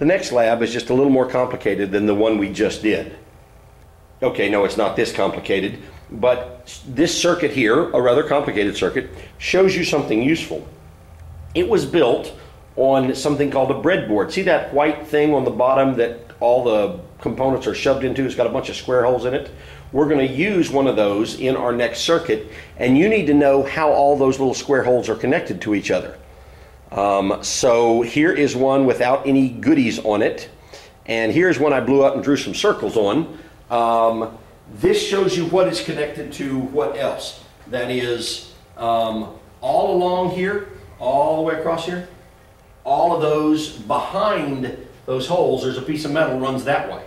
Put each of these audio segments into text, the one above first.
The next lab is just a little more complicated than the one we just did. Okay, no, it's not this complicated, but this circuit here, a rather complicated circuit, shows you something useful. It was built on something called a breadboard. See that white thing on the bottom that all the components are shoved into? It's got a bunch of square holes in it. We're going to use one of those in our next circuit, and you need to know how all those little square holes are connected to each other. Um, so here is one without any goodies on it, and here's one I blew up and drew some circles on. Um, this shows you what is connected to what else. That is um, all along here, all the way across here, all of those behind those holes, there's a piece of metal runs that way.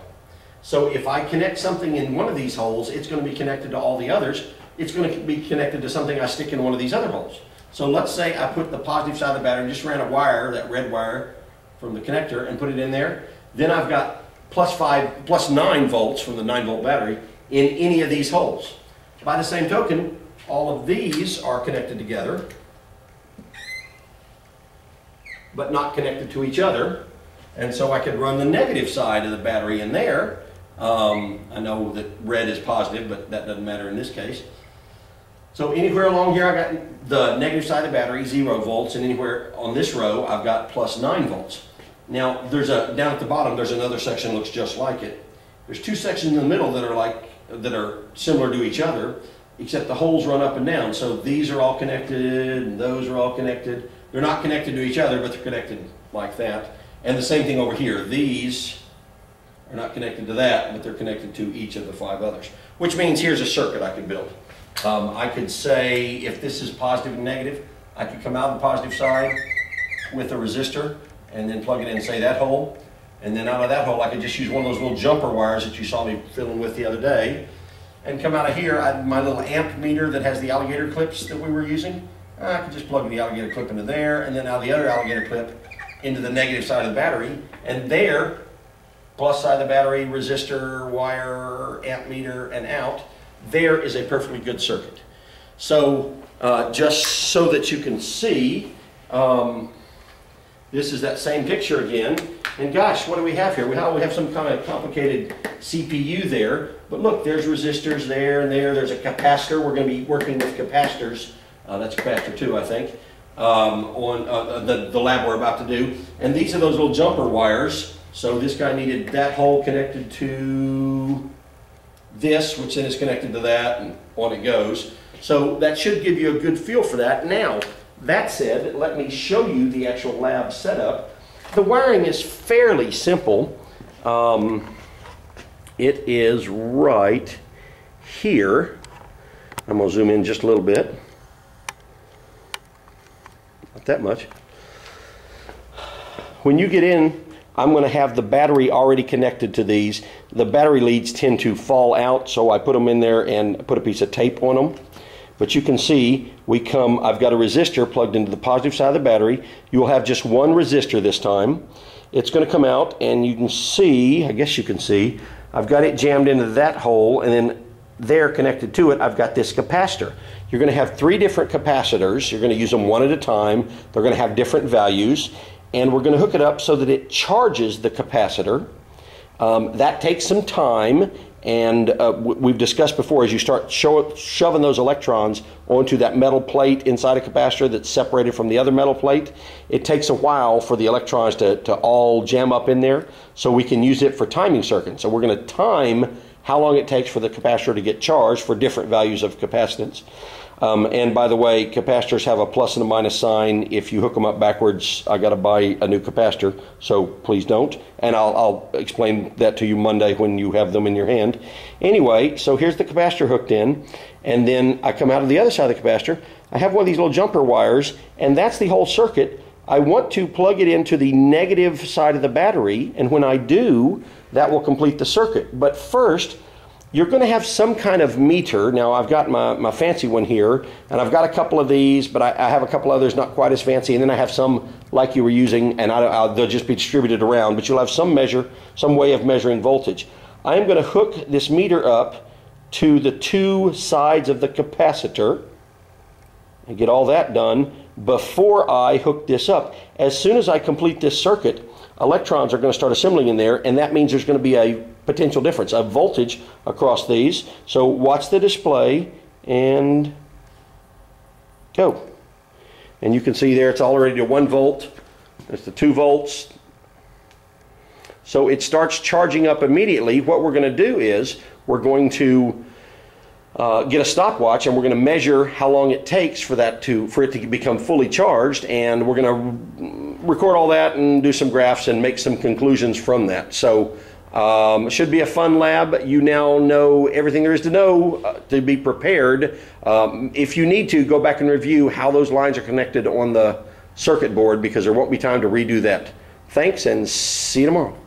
So if I connect something in one of these holes, it's going to be connected to all the others. It's going to be connected to something I stick in one of these other holes. So let's say I put the positive side of the battery, just ran a wire, that red wire from the connector and put it in there. Then I've got plus five, plus nine volts from the nine volt battery in any of these holes. By the same token, all of these are connected together but not connected to each other. And so I could run the negative side of the battery in there. Um, I know that red is positive, but that doesn't matter in this case. So anywhere along here, I got the negative side of the battery, zero volts, and anywhere on this row, I've got plus nine volts. Now, there's a, down at the bottom, there's another section looks just like it. There's two sections in the middle that are like, that are similar to each other, except the holes run up and down. So these are all connected, and those are all connected. They're not connected to each other, but they're connected like that. And the same thing over here. These are not connected to that, but they're connected to each of the five others. Which means here's a circuit I could build. Um, I could say if this is positive and negative, I could come out on the positive side with a resistor and then plug it in, say, that hole. And then out of that hole, I could just use one of those little jumper wires that you saw me fiddling with the other day. And come out of here, I, my little amp meter that has the alligator clips that we were using, I could just plug the alligator clip into there and then out the other alligator clip into the negative side of the battery. And there, plus side of the battery, resistor, wire, amp meter, and out, there is a perfectly good circuit. So uh, just so that you can see, um, this is that same picture again. And gosh, what do we have here? We have, we have some kind of complicated CPU there. But look, there's resistors there and there. There's a capacitor. We're going to be working with capacitors uh, that's capacitor two, I think, um, on uh, the, the lab we're about to do. And these are those little jumper wires. So this guy needed that hole connected to this, which then is connected to that, and on it goes. So that should give you a good feel for that. Now, that said, let me show you the actual lab setup. The wiring is fairly simple. Um, it is right here. I'm going to zoom in just a little bit Not that much. When you get in, I'm going to have the battery already connected to these. The battery leads tend to fall out, so I put them in there and put a piece of tape on them. But you can see we come, I've got a resistor plugged into the positive side of the battery. You will have just one resistor this time. It's going to come out and you can see, I guess you can see, I've got it jammed into that hole and then there connected to it, I've got this capacitor. You're going to have three different capacitors. You're going to use them one at a time. They're going to have different values. And we're going to hook it up so that it charges the capacitor. Um, that takes some time. And uh, we've discussed before, as you start shoving those electrons onto that metal plate inside a capacitor that's separated from the other metal plate, it takes a while for the electrons to, to all jam up in there. So we can use it for timing circuits. So we're going to time how long it takes for the capacitor to get charged for different values of capacitance. Um, and by the way, capacitors have a plus and a minus sign. If you hook them up backwards, I got to buy a new capacitor, so please don't. And I'll, I'll, explain that to you Monday when you have them in your hand. Anyway, so here's the capacitor hooked in, and then I come out of the other side of the capacitor. I have one of these little jumper wires, and that's the whole circuit. I want to plug it into the negative side of the battery, and when I do, that will complete the circuit. But first, you're going to have some kind of meter. Now, I've got my, my fancy one here, and I've got a couple of these, but I, I have a couple others not quite as fancy, and then I have some like you were using, and I, they'll just be distributed around, but you'll have some measure, some way of measuring voltage. I am going to hook this meter up to the two sides of the capacitor, and get all that done before I hook this up. As soon as I complete this circuit, electrons are going to start assembling in there, and that means there's going to be a potential difference, a voltage across these. So watch the display and go. And you can see there it's already to 1 volt. It's the 2 volts. So it starts charging up immediately. What we're going to do is we're going to uh, get a stopwatch and we're going to measure how long it takes for that to for it to become fully charged and we're going to record all that and do some graphs and make some conclusions from that so um, should be a fun lab. You now know everything there is to know uh, to be prepared. Um, if you need to go back and review how those lines are connected on the circuit board because there won't be time to redo that. Thanks and see you tomorrow